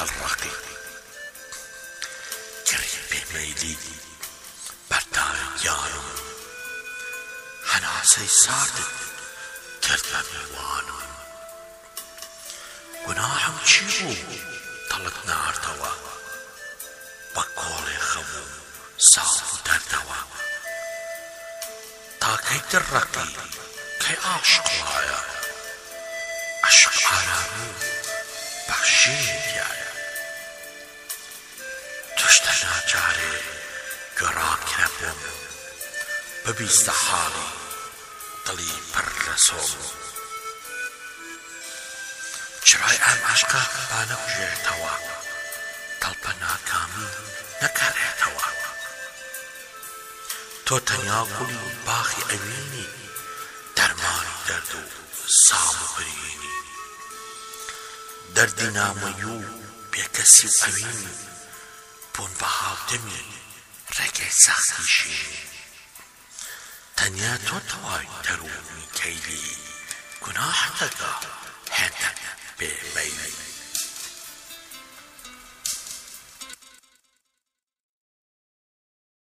الراقي جرب میلی بردای یارم حناسه سرد کردم وانم گناهم چی بود طلت ناردوا. و کول خمو ساو دردوا. تا کی در رقی کی عاشق وایا عشق آرامو بخشید بەخشینیایە توشتە ناجارێ گەڕاکرە بووم ببیستە حاڵی دڵی پڕ لە سۆم. چرای ئەم عشقا با نەکوژێتەوە دڵبە ناکامی نەکارێتەوە. تۆ تەنیا گوڵی باخی ئەوینی دەرمانی دەرد و سام و برینی. دەردی نامەی و بێکەسی ئەوینی بوون بە هاودەمی ڕێگەی سەختیشی تەنیا تۆ تەوای دەروونی کەیلی گوناحەتەکە هێندە بێمەیلی